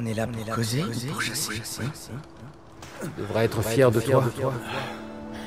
On est là pour causer ou pour chasser Tu devrais être fier de toi.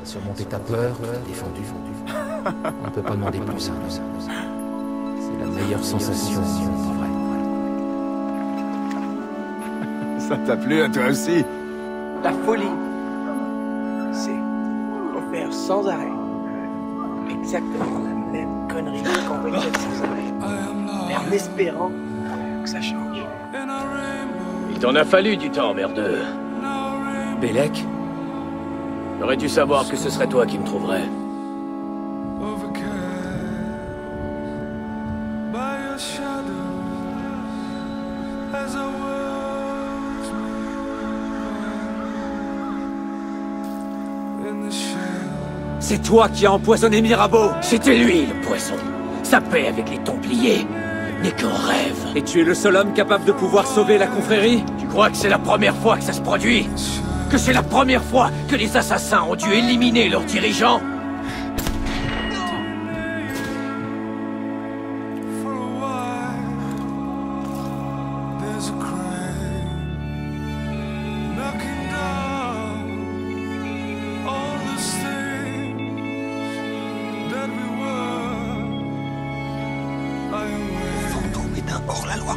T'as surmonté ta peur, t'as défendu. On ne peut pas demander plus. hein. C'est la meilleure sensation, vrai Ça t'a plu à toi aussi La folie, c'est faire sans arrêt exactement la même connerie qu'on répète sans arrêt, mais en espérant que ça change. Il t'en a fallu du temps, merdeux. Bélec J'aurais dû savoir que ce serait toi qui me trouverais. C'est toi qui as empoisonné Mirabeau C'était lui, le poison. Sa paix avec les Templiers n'est qu'un rêve. Et tu es le seul homme capable de pouvoir sauver la confrérie? Crois que c'est la première fois que ça se produit Que c'est la première fois que les assassins ont dû éliminer leurs dirigeants Fantôme est un hors-la-loi.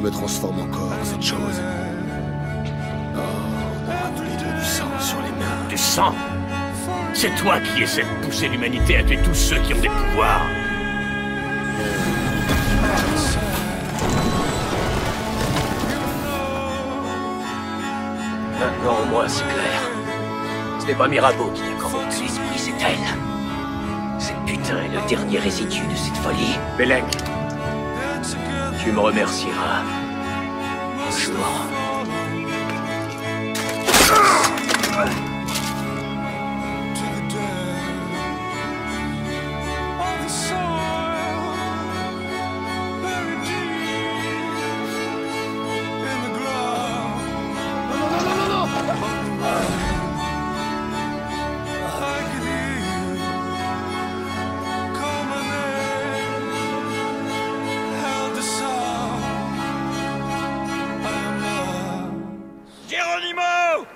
je me transforme encore en cette chose. Oh, on aura tous les deux du sang sur les mains. Du sang C'est toi qui essaies de pousser l'humanité à tuer tous ceux qui ont des pouvoirs. Maintenant, au moins, c'est clair. Ce n'est pas Mirabeau qui a corrompu l'esprit, c'est elle. Cette putain est le dernier résidu de cette folie. Bélec, tu me remercieras. Un.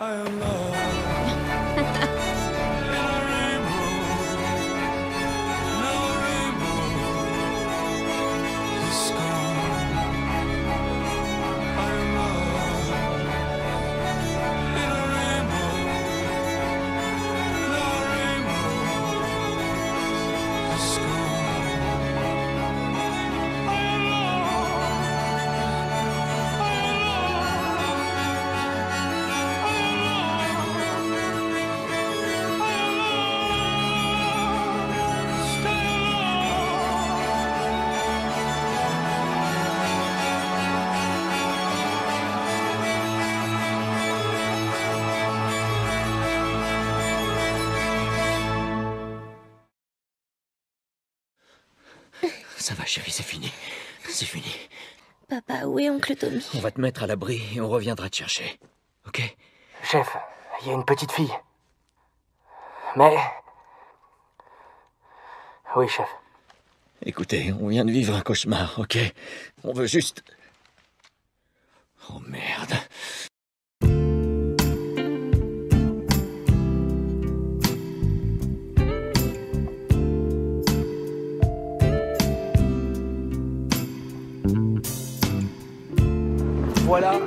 I am not. Ça va, chérie, c'est fini. C'est fini. Papa, où est oncle Tommy On va te mettre à l'abri et on reviendra te chercher. Ok? Chef, il y a une petite fille. Mais... Oui, chef. Écoutez, on vient de vivre un cauchemar, ok? On veut juste... Oh merde. Voilà